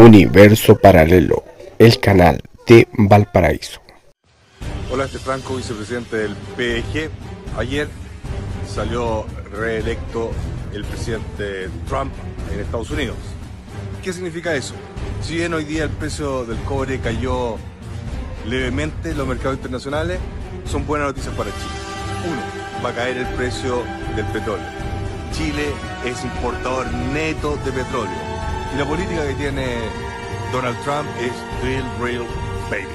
Universo Paralelo, el canal de Valparaíso. Hola, este Franco, vicepresidente del PEG. Ayer salió reelecto el presidente Trump en Estados Unidos. ¿Qué significa eso? Si bien hoy día el precio del cobre cayó levemente en los mercados internacionales, son buenas noticias para Chile. Uno, va a caer el precio del petróleo. Chile es importador neto de petróleo y la política que tiene Donald Trump es drill, real, baby.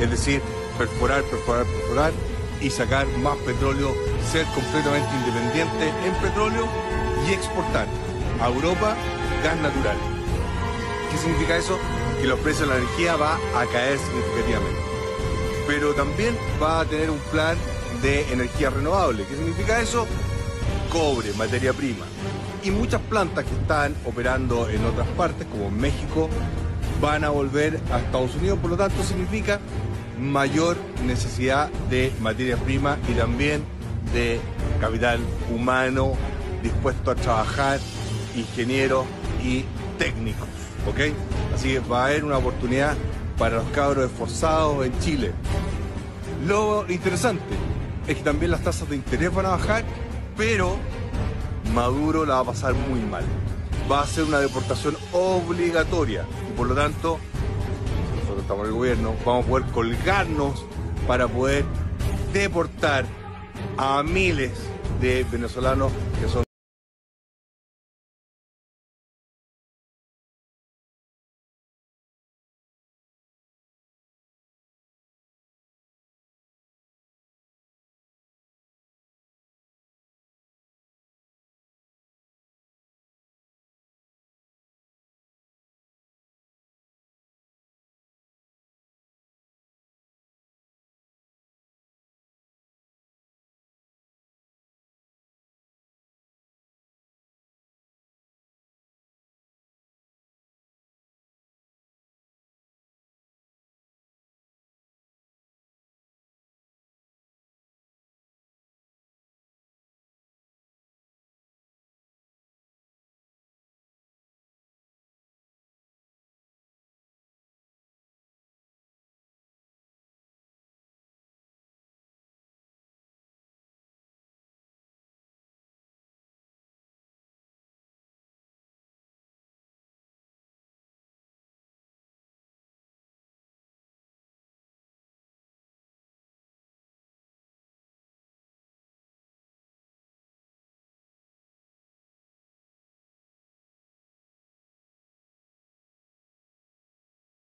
Es decir, perforar, perforar, perforar y sacar más petróleo, ser completamente independiente en petróleo y exportar a Europa gas natural. ¿Qué significa eso? Que los precios de la energía va a caer significativamente. Pero también va a tener un plan de energía renovable. ¿Qué significa eso? Cobre, materia prima y muchas plantas que están operando en otras partes, como México, van a volver a Estados Unidos, por lo tanto significa mayor necesidad de materia prima y también de capital humano dispuesto a trabajar, ingenieros y técnicos, ¿ok? Así que va a haber una oportunidad para los cabros esforzados en Chile. Lo interesante es que también las tasas de interés van a bajar, pero Maduro la va a pasar muy mal. Va a ser una deportación obligatoria y por lo tanto, nosotros estamos en el gobierno, vamos a poder colgarnos para poder deportar a miles de venezolanos